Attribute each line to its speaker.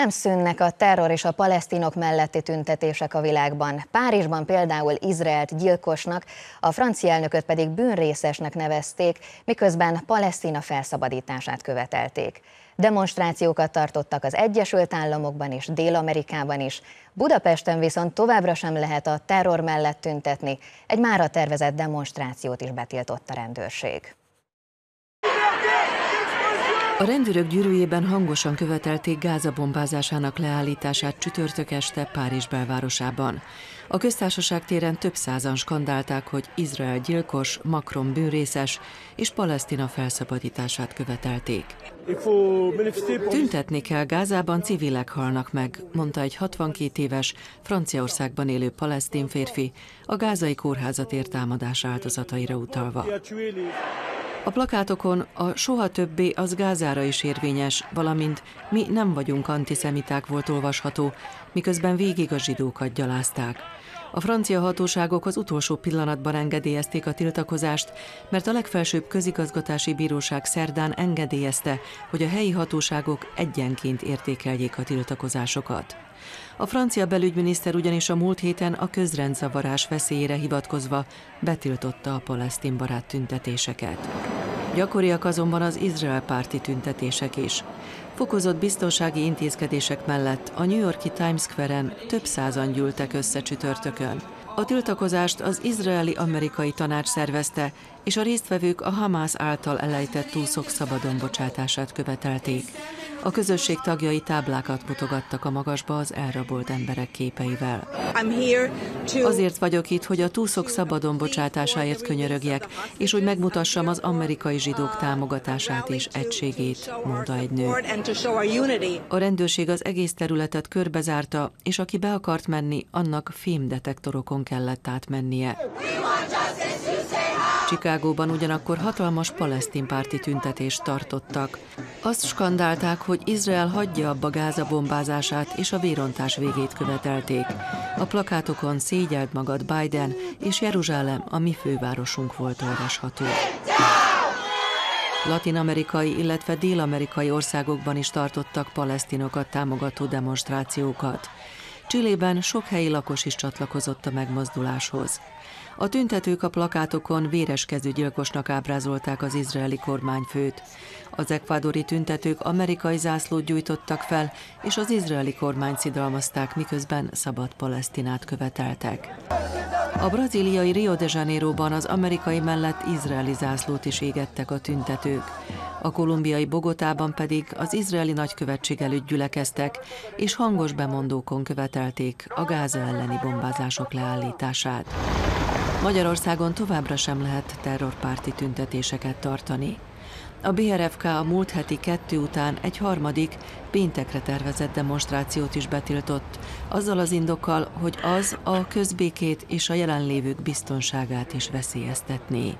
Speaker 1: Nem szűnnek a terror és a palesztinok melletti tüntetések a világban. Párizsban például Izraelt gyilkosnak, a francia elnököt pedig bűnrészesnek nevezték, miközben Palesztina felszabadítását követelték. Demonstrációkat tartottak az Egyesült Államokban és Dél-Amerikában is. Budapesten viszont továbbra sem lehet a terror mellett tüntetni. Egy mára tervezett demonstrációt is betiltott a rendőrség.
Speaker 2: A rendőrök gyűrűjében hangosan követelték Gáza bombázásának leállítását csütörtök este Párizs belvárosában. A köztársaság téren több százan skandálták, hogy Izrael gyilkos, Macron bűnrészes és Palesztina felszabadítását követelték. Tüntetni kell, Gázában civilek halnak meg, mondta egy 62 éves, Franciaországban élő palesztin férfi, a gázai kórházat támadás áldozataira utalva. A plakátokon a soha többé az Gázára is érvényes, valamint mi nem vagyunk antiszemiták volt olvasható, miközben végig a zsidókat gyalázták. A francia hatóságok az utolsó pillanatban engedélyezték a tiltakozást, mert a legfelsőbb közigazgatási bíróság szerdán engedélyezte, hogy a helyi hatóságok egyenként értékeljék a tiltakozásokat. A francia belügyminiszter ugyanis a múlt héten a közrendzavarás veszélyére hivatkozva betiltotta a palesztin barát tüntetéseket. Gyakoriak azonban az Izrael párti tüntetések is. Fokozott biztonsági intézkedések mellett a New Yorki Times Square-en több százan gyűltek össze csütörtökön. A tiltakozást az izraeli-amerikai tanács szervezte, és a résztvevők a Hamász által elejtett túszok szabadon bocsátását követelték. A közösség tagjai táblákat mutogattak a magasba az elrabolt emberek képeivel. Azért vagyok itt, hogy a túszok szabadon bocsátásáért könyörögjek, és hogy megmutassam az amerikai zsidók támogatását és egységét, mondta egy nő. A rendőrség az egész területet körbezárta, és aki be akart menni, annak fémdetektorokon kellett átmennie. Csikágóban ugyanakkor hatalmas palesztin párti tüntetést tartottak. Azt skandálták, hogy Izrael hagyja abba Gáza bombázását és a vérontás végét követelték. A plakátokon szégyelt magad Biden és Jeruzsálem a mi fővárosunk volt olvasható. Latin-amerikai, illetve dél-amerikai országokban is tartottak palesztinokat támogató demonstrációkat. Csillében sok helyi lakos is csatlakozott a megmozduláshoz. A tüntetők a plakátokon véreskező gyilkosnak ábrázolták az izraeli kormányfőt. Az ekvádori tüntetők amerikai zászlót gyújtottak fel, és az izraeli kormány szidalmazták, miközben szabad Palesztinát követeltek. A brazíliai Rio de Janeiroban az amerikai mellett izraeli zászlót is égettek a tüntetők. A kolumbiai Bogotában pedig az izraeli nagykövetség előtt gyülekeztek, és hangos bemondókon követelték a Gáza elleni bombázások leállítását. Magyarországon továbbra sem lehet terrorpárti tüntetéseket tartani. A BRFK a múlt heti kettő után egy harmadik, péntekre tervezett demonstrációt is betiltott, azzal az indokkal, hogy az a közbékét és a jelenlévők biztonságát is veszélyeztetné.